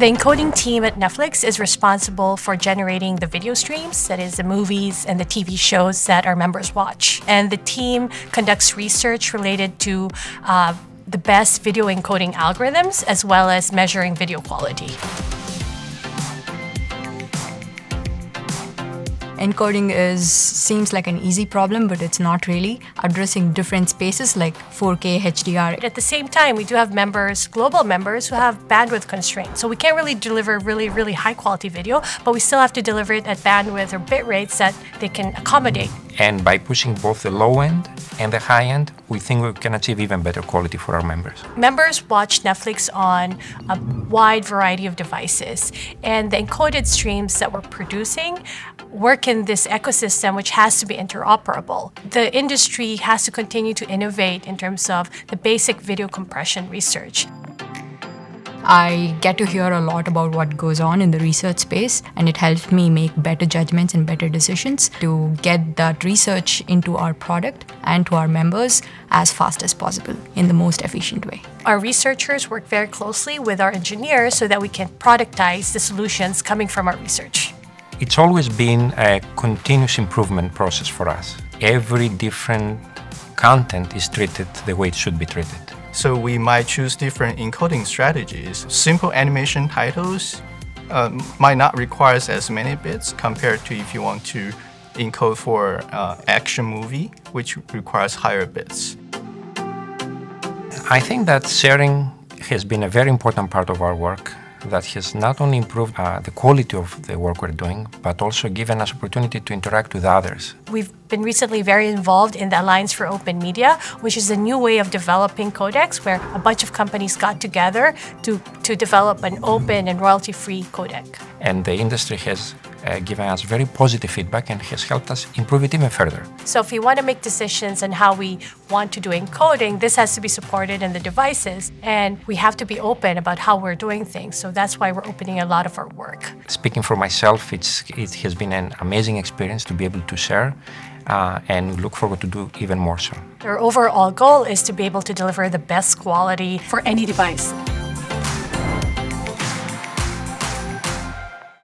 The encoding team at Netflix is responsible for generating the video streams, that is, the movies and the TV shows that our members watch. And the team conducts research related to uh, the best video encoding algorithms as well as measuring video quality. Encoding is seems like an easy problem, but it's not really. Addressing different spaces like 4K HDR. At the same time, we do have members, global members, who have bandwidth constraints. So we can't really deliver really, really high quality video, but we still have to deliver it at bandwidth or bit rates that they can accommodate. And by pushing both the low end and the high end, we think we can achieve even better quality for our members. Members watch Netflix on a wide variety of devices, and the encoded streams that we're producing work in this ecosystem which has to be interoperable. The industry has to continue to innovate in terms of the basic video compression research. I get to hear a lot about what goes on in the research space, and it helps me make better judgments and better decisions to get that research into our product and to our members as fast as possible in the most efficient way. Our researchers work very closely with our engineers so that we can productize the solutions coming from our research. It's always been a continuous improvement process for us. Every different content is treated the way it should be treated. So we might choose different encoding strategies. Simple animation titles uh, might not require as many bits compared to if you want to encode for uh, action movie, which requires higher bits. I think that sharing has been a very important part of our work that has not only improved uh, the quality of the work we're doing, but also given us opportunity to interact with others. We've been recently very involved in the Alliance for Open Media, which is a new way of developing codecs where a bunch of companies got together to, to develop an open and royalty-free codec. And the industry has uh, given us very positive feedback and has helped us improve it even further. So if we want to make decisions on how we want to do encoding, this has to be supported in the devices, and we have to be open about how we're doing things. So that's why we're opening a lot of our work. Speaking for myself, it's, it has been an amazing experience to be able to share uh, and look forward to do even more so. Our overall goal is to be able to deliver the best quality for any device.